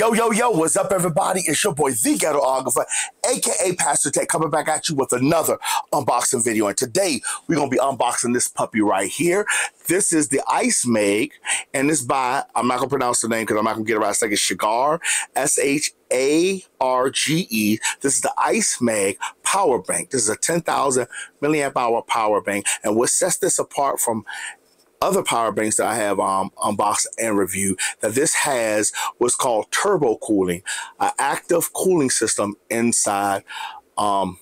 Yo, yo, yo, what's up, everybody? It's your boy, the Ghetographer, aka Pastor Tech, coming back at you with another unboxing video. And today, we're going to be unboxing this puppy right here. This is the Ice Mag, and this by, I'm not going to pronounce the name because I'm not going to get it right. It's like Shagar, S H A R G E. This is the Ice Mag power bank. This is a 10,000 milliamp hour power bank. And what sets this apart from other power banks that I have um, unboxed and reviewed that this has what's called turbo cooling, an active cooling system inside um,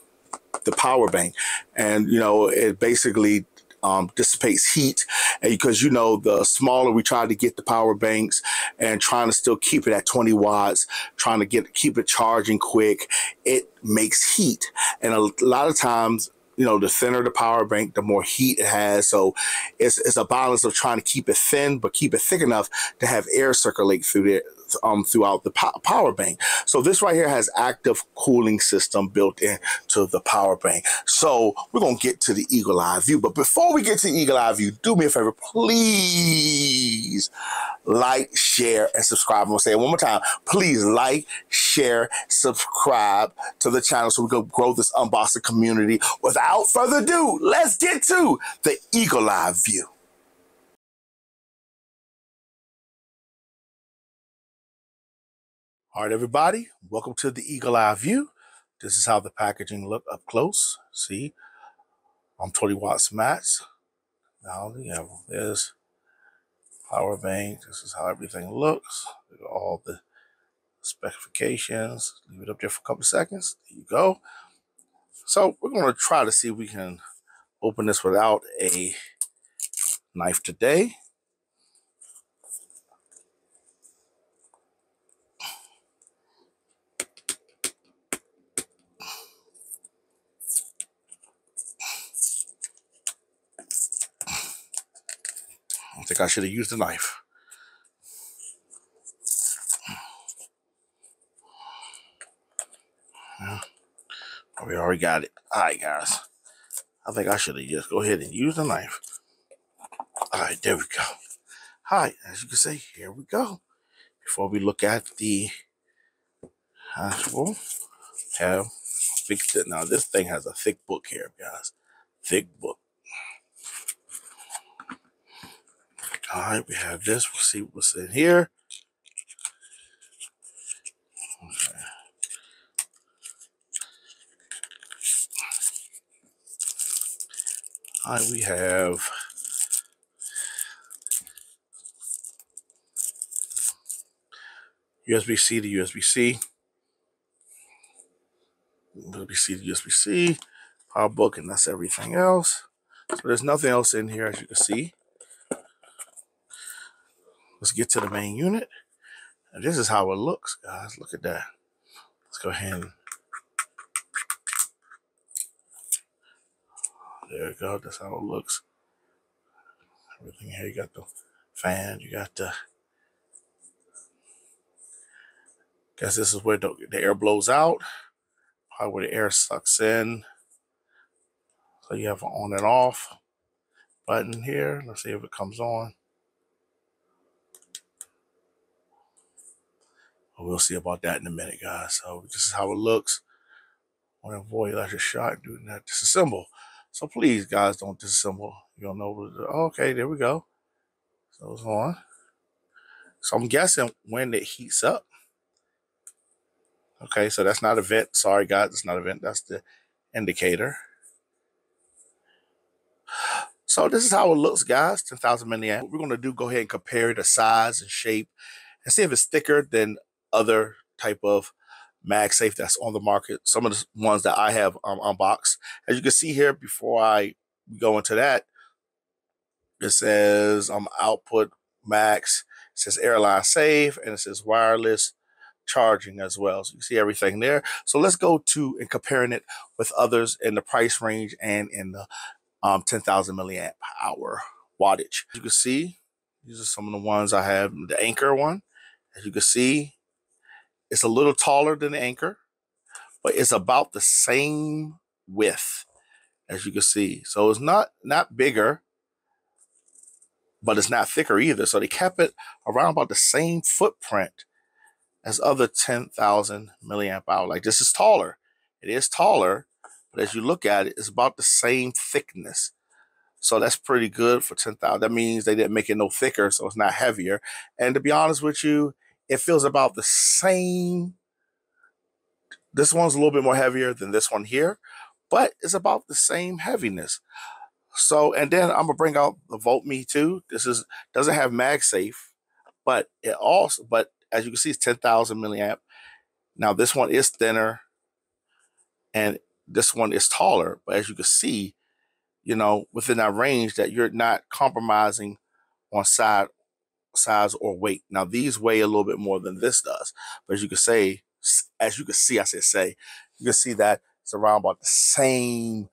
the power bank. And, you know, it basically um, dissipates heat and because you know the smaller we try to get the power banks and trying to still keep it at 20 watts trying to get keep it charging quick it makes heat and a lot of times you know, the thinner the power bank, the more heat it has. So it's, it's a balance of trying to keep it thin, but keep it thick enough to have air circulate through it um, throughout the po power bank. So this right here has active cooling system built into the power bank. So we're going to get to the eagle eye view. But before we get to eagle eye view, do me a favor, please like, share, and subscribe. I'm going to say it one more time. Please like, share, subscribe to the channel so we can grow this unboxing community. Without further ado, let's get to the eagle eye view. All right, everybody, welcome to the Eagle Eye View. This is how the packaging look up close. See, I'm 20 watts max. Now, yeah, there's power bank. This is how everything looks. All the specifications. Leave it up there for a couple seconds. There you go. So we're going to try to see if we can open this without a knife today. Think I should have used a knife. Yeah. We already got it. All right, guys. I think I should have just go ahead and used a knife. All right, there we go. All right, as you can see, here we go. Before we look at the actual have fixed it. Now, this thing has a thick book here, guys. Thick book. All right, we have this. We'll see what's in here. All right, we have USB-C to USB-C. USB-C to USB-C. Power book, and that's everything else. So there's nothing else in here, as you can see. Let's get to the main unit. And this is how it looks, guys. Look at that. Let's go ahead and there we go. That's how it looks. Everything here. You got the fan. You got the. Guess this is where the, the air blows out. Probably where the air sucks in. So you have an on and off button here. Let's see if it comes on. We'll see about that in a minute, guys. So this is how it looks. I want to avoid electric shock, do not disassemble. So please, guys, don't disassemble. You don't know. Oh, okay, there we go. So it's on. So I'm guessing when it heats up. Okay, so that's not a vent. Sorry, guys, it's not a vent. That's the indicator. So this is how it looks, guys. 10,000 milliamp. What we're going to do, go ahead and compare the size and shape and see if it's thicker than other type of MagSafe that's on the market. Some of the ones that I have um, unboxed. As you can see here, before I go into that, it says um, output max, it says airline safe, and it says wireless charging as well. So you see everything there. So let's go to and comparing it with others in the price range and in the um, 10,000 milliamp hour wattage. As You can see these are some of the ones I have. The Anker one, as you can see, it's a little taller than the Anker, but it's about the same width as you can see. So it's not not bigger, but it's not thicker either. So they kept it around about the same footprint as other 10,000 milliamp hour. Like this is taller. It is taller, but as you look at it, it's about the same thickness. So that's pretty good for 10,000. That means they didn't make it no thicker, so it's not heavier. And to be honest with you, it feels about the same. This one's a little bit more heavier than this one here, but it's about the same heaviness. So, and then I'm gonna bring out the Volt Me too. This is doesn't have MagSafe, but it also, but as you can see, it's 10,000 milliamp. Now this one is thinner, and this one is taller. But as you can see, you know, within that range, that you're not compromising on side size or weight. Now these weigh a little bit more than this does, but as you can say, as you can see, I said say, you can see that it's around about the same,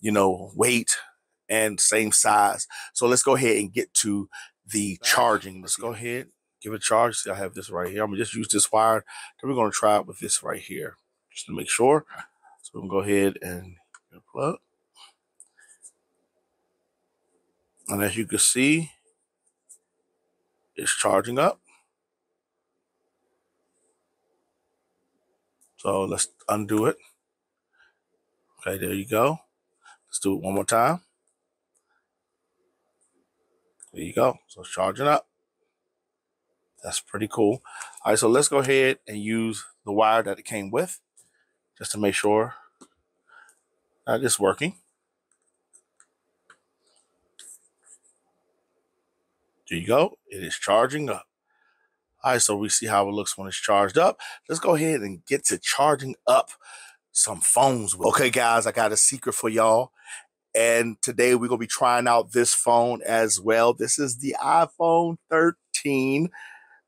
you know, weight and same size. So let's go ahead and get to the charging. Let's go ahead, give it a charge. See, I have this right here. I'm gonna just use this wire. Then we're gonna try it with this right here, just to make sure. So we're gonna go ahead and plug. And as you can see, it's charging up. So let's undo it. Okay, there you go. Let's do it one more time. There you go. So it's charging up. That's pretty cool. All right, so let's go ahead and use the wire that it came with just to make sure that it's working. There you go. It is charging up. All right, so we see how it looks when it's charged up. Let's go ahead and get to charging up some phones. Okay, guys, I got a secret for y'all. And today we're going to be trying out this phone as well. This is the iPhone 13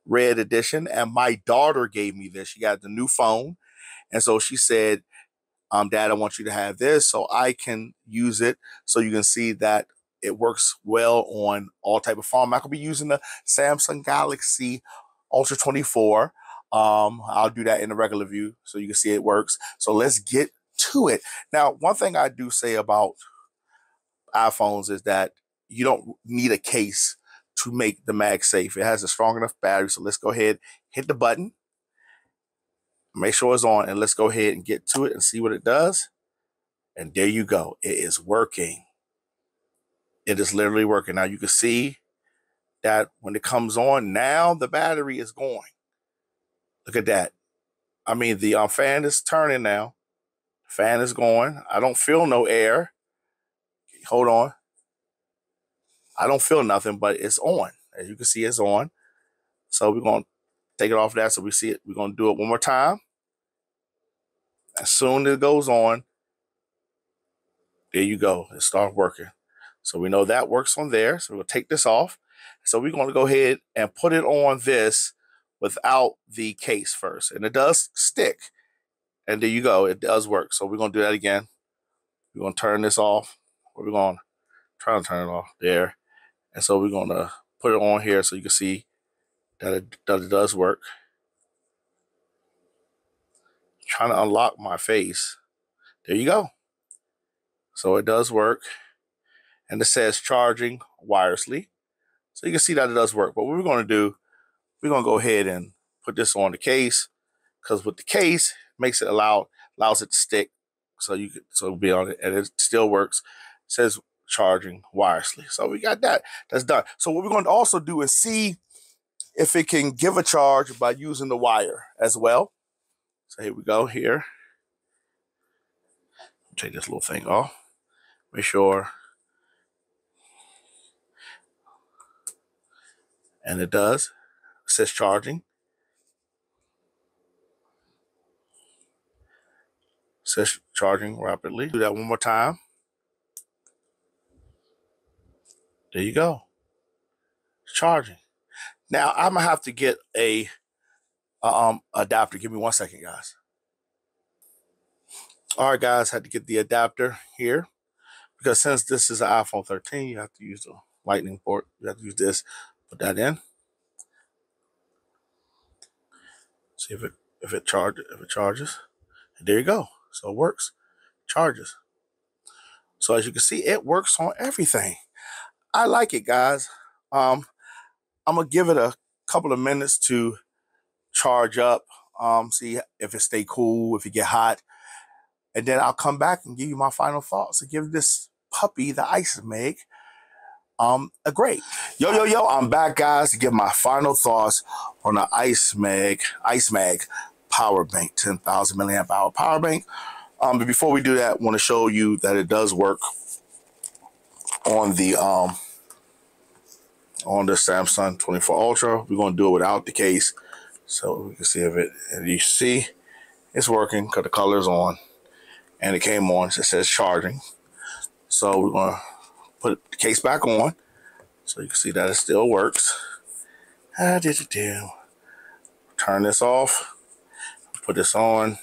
Red Edition. And my daughter gave me this. She got the new phone. And so she said, um, Dad, I want you to have this so I can use it so you can see that it works well on all type of phone. I could be using the Samsung Galaxy Ultra 24. Um, I'll do that in the regular view so you can see it works. So let's get to it. Now, one thing I do say about iPhones is that you don't need a case to make the MagSafe. It has a strong enough battery. So let's go ahead, hit the button, make sure it's on, and let's go ahead and get to it and see what it does. And there you go. It is working. It is literally working. Now you can see that when it comes on, now the battery is going. Look at that. I mean, the um, fan is turning now. Fan is going. I don't feel no air. Hold on. I don't feel nothing, but it's on. As you can see, it's on. So we're going to take it off that so we see it. We're going to do it one more time. As soon as it goes on, there you go. It starts working. So we know that works on there. So we'll take this off. So we're going to go ahead and put it on this without the case first. And it does stick. And there you go. It does work. So we're going to do that again. We're going to turn this off. We're going to try to turn it off there. And so we're going to put it on here so you can see that it, that it does work. trying to unlock my face. There you go. So it does work. And it says charging wirelessly. So you can see that it does work. But what we're going to do, we're going to go ahead and put this on the case because with the case, makes it allow allows it to stick. So you can so be on it and it still works. It says charging wirelessly. So we got that. That's done. So what we're going to also do is see if it can give a charge by using the wire as well. So here we go here. Take this little thing off. Make sure. And it does. It says charging. It says charging rapidly. Do that one more time. There you go. It's charging. Now I'm gonna have to get a, a um adapter. Give me one second, guys. All right, guys, had to get the adapter here because since this is an iPhone 13, you have to use the lightning port. You have to use this, put that in. See if it if it charges if it charges. And there you go. So it works. Charges. So as you can see, it works on everything. I like it, guys. Um, I'm gonna give it a couple of minutes to charge up, um, see if it stay cool, if it get hot. And then I'll come back and give you my final thoughts and give this puppy, the Ice Mag, um, a great. Yo, yo, yo, I'm back, guys, to give my final thoughts on the Ice Mag, Ice Mag power bank, 10,000 milliamp hour power bank. Um, but before we do that, I want to show you that it does work on the um, on the Samsung 24 Ultra. We're going to do it without the case. So we can see if it, if you see, it's working because the color's on and it came on. It says charging. So we're going to put the case back on so you can see that it still works. I did it do. Turn this off, put this on,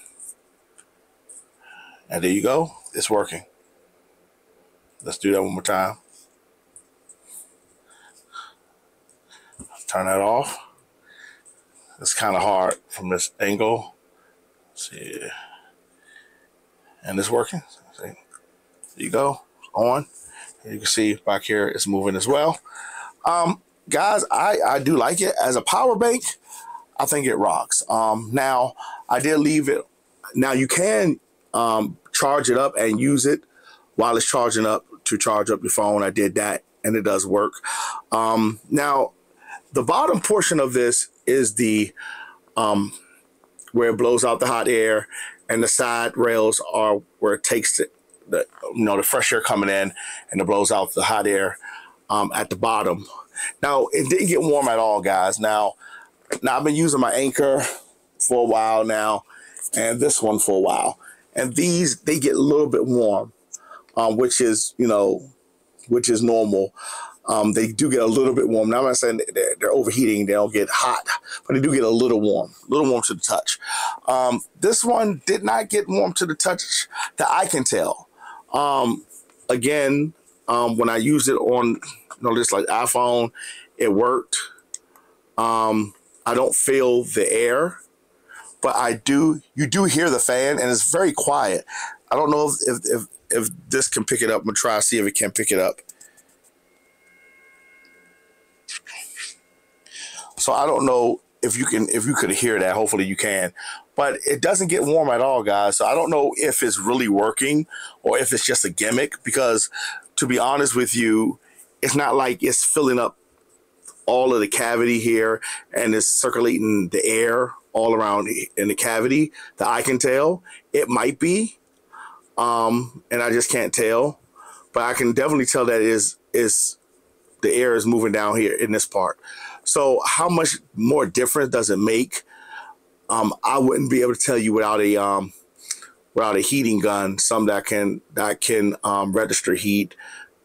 and there you go. It's working. Let's do that one more time. Turn that off. It's kind of hard from this angle. Let's see. And it's working. See. There you go. On. You can see back here it's moving as well. Um, guys, I, I do like it. As a power bank, I think it rocks. Um, now, I did leave it. Now, you can um, charge it up and use it while it's charging up to charge up your phone. I did that, and it does work. Um, now, the bottom portion of this is the um, where it blows out the hot air, and the side rails are where it takes the, the you know the fresh air coming in, and it blows out the hot air um, at the bottom. Now it didn't get warm at all, guys. Now, now I've been using my Anker for a while now, and this one for a while, and these they get a little bit warm, um, which is you know, which is normal. Um, they do get a little bit warm. Now I'm not saying they're, they're, overheating; they don't get hot, but they do get a little warm, a little warm to the touch. Um, this one did not get warm to the touch that I can tell. Um, again, um, when I used it on, you know, this like iPhone, it worked. Um, I don't feel the air, but I do. You do hear the fan, and it's very quiet. I don't know if if if, if this can pick it up. I'm gonna try to see if it can pick it up. So I don't know if you can if you could hear that. Hopefully you can. But it doesn't get warm at all, guys. So I don't know if it's really working or if it's just a gimmick because to be honest with you, it's not like it's filling up all of the cavity here and it's circulating the air all around in the cavity that I can tell. It might be. Um, and I just can't tell. But I can definitely tell that is is the air is moving down here in this part. So how much more difference does it make? Um, I wouldn't be able to tell you without a um, without a heating gun, some that can that can um, register heat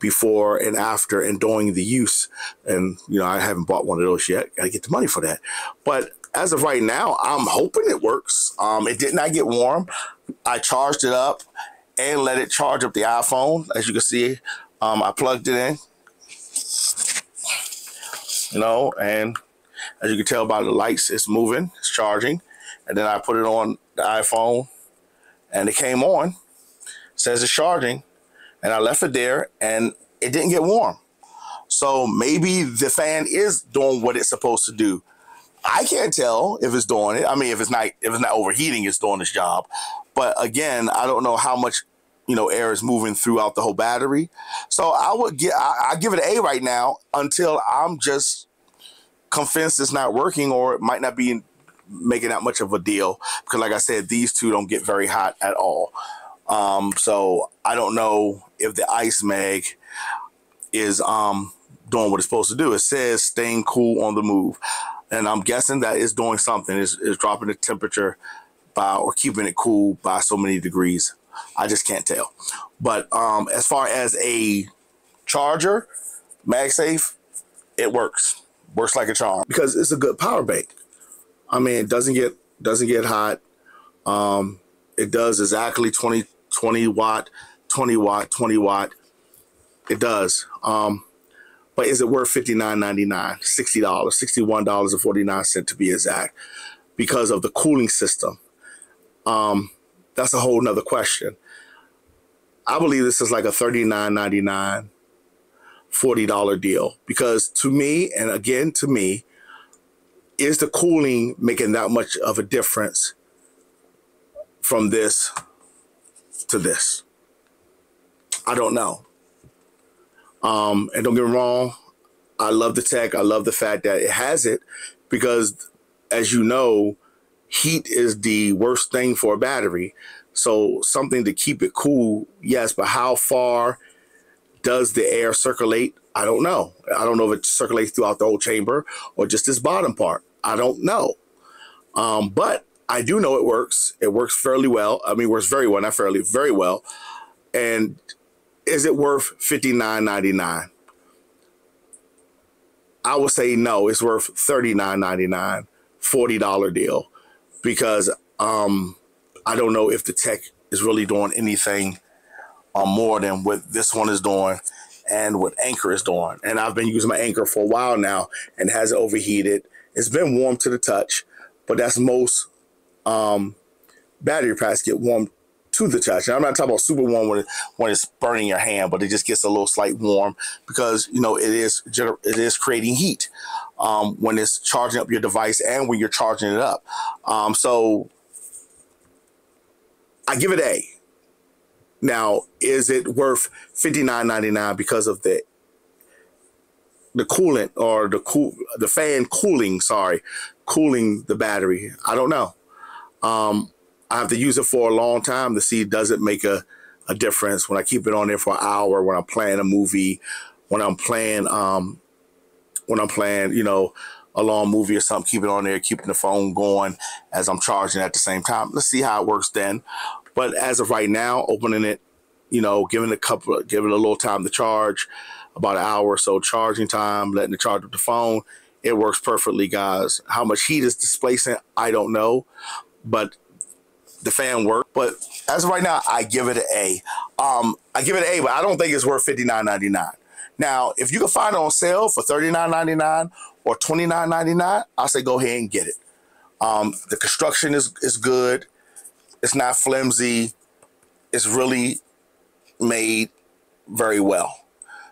before and after and during the use. And you know, I haven't bought one of those yet. I get the money for that. But as of right now, I'm hoping it works. Um, it did not get warm. I charged it up and let it charge up the iPhone. As you can see, um, I plugged it in, you know, and as you can tell by the lights, it's moving, it's charging. And then I put it on the iPhone and it came on, says it's charging, and I left it there and it didn't get warm. So maybe the fan is doing what it's supposed to do. I can't tell if it's doing it. I mean, if it's not if it's not overheating, it's doing its job. But again, I don't know how much you know air is moving throughout the whole battery. So I would get I, I give it an A right now until I'm just convinced it's not working or it might not be making that much of a deal because like I said, these two don't get very hot at all. Um, so I don't know if the ice mag is um, doing what it's supposed to do. It says staying cool on the move. And I'm guessing that it's doing something. It's, it's dropping the temperature by or keeping it cool by so many degrees. I just can't tell. But um, as far as a charger, MagSafe, it works. Works like a charm because it's a good power bank. I mean, it doesn't get doesn't get hot. Um, it does exactly 20, 20 watt, 20 watt, 20 watt. It does. Um, but is it worth $59.99, $60, $61.49 to be exact because of the cooling system? Um, that's a whole nother question. I believe this is like a $39.99, $40 deal because to me, and again, to me, is the cooling making that much of a difference from this to this? I don't know. Um, and don't get me wrong, I love the tech. I love the fact that it has it because, as you know, heat is the worst thing for a battery. So something to keep it cool, yes, but how far does the air circulate? I don't know. I don't know if it circulates throughout the whole chamber or just this bottom part. I don't know. Um, but I do know it works. It works fairly well. I mean, works very well, not fairly, very well. And is it worth fifty nine ninety nine? I would say no. It's worth thirty nine ninety nine, forty dollar deal, because um, I don't know if the tech is really doing anything um, more than what this one is doing and what Anker is doing. And I've been using my Anker for a while now and hasn't overheated. It's been warm to the touch, but that's most um, battery packs get warm to the touch. And I'm not talking about super warm when, it, when it's burning your hand, but it just gets a little slight warm because you know it is it is creating heat um, when it's charging up your device and when you're charging it up. Um, so I give it A. Now, is it worth fifty nine ninety nine because of the the coolant or the cool the fan cooling? Sorry, cooling the battery. I don't know. Um, I have to use it for a long time to see does it make a a difference when I keep it on there for an hour when I'm playing a movie, when I'm playing um when I'm playing you know a long movie or something, keep it on there, keeping the phone going as I'm charging at the same time. Let's see how it works then. But as of right now, opening it, you know, giving a couple, giving a little time to charge, about an hour or so charging time, letting it charge up the phone. It works perfectly, guys. How much heat is displacing, I don't know, but the fan worked. But as of right now, I give it an A. Um, I give it an A, but I don't think it's worth fifty nine ninety nine. Now, if you can find it on sale for thirty nine ninety nine or twenty nine ninety nine, I say go ahead and get it. Um, the construction is is good. It's not flimsy. It's really made very well.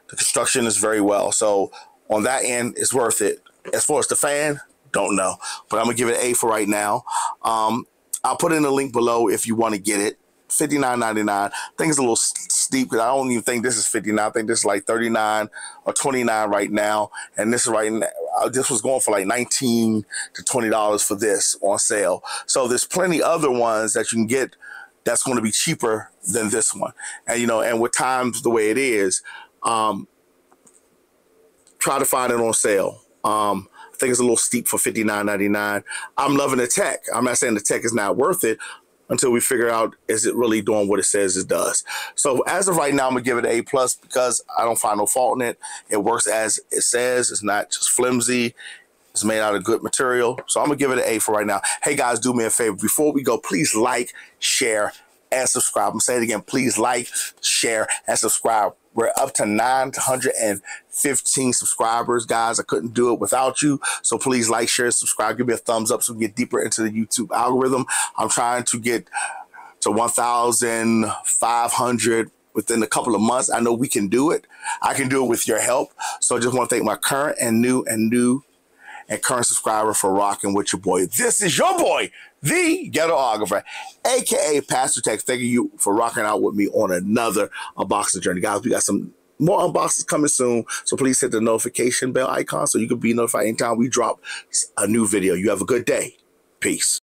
The construction is very well. So on that end, it's worth it. As far as the fan, don't know. But I'm gonna give it A for right now. Um, I'll put in a link below if you want to get it. $59.99. I think it's a little steep because I don't even think this is 59. I think this is like 39 or 29 right now. And this is right now, uh, this was going for like 19 to $20 for this on sale. So there's plenty other ones that you can get that's going to be cheaper than this one. And, you know, and with times the way it is, um, try to find it on sale. Um, I think it's a little steep for $59.99. I'm loving the tech. I'm not saying the tech is not worth it, until we figure out is it really doing what it says it does. So as of right now, I'm gonna give it an A plus because I don't find no fault in it. It works as it says. It's not just flimsy. It's made out of good material. So I'm gonna give it an A for right now. Hey guys, do me a favor. Before we go, please like, share, and subscribe. I'm saying it again. Please like, share, and subscribe. We're up to 915 subscribers, guys. I couldn't do it without you. So please like, share, subscribe. Give me a thumbs up so we can get deeper into the YouTube algorithm. I'm trying to get to 1,500 within a couple of months. I know we can do it. I can do it with your help. So I just want to thank my current and new and new and current subscriber for rocking with your boy. This is your boy, the Ghetographer, aka Pastor Tech. Thank you for rocking out with me on another unboxing journey. Guys, we got some more unboxings coming soon. So please hit the notification bell icon so you can be notified anytime we drop a new video. You have a good day. Peace.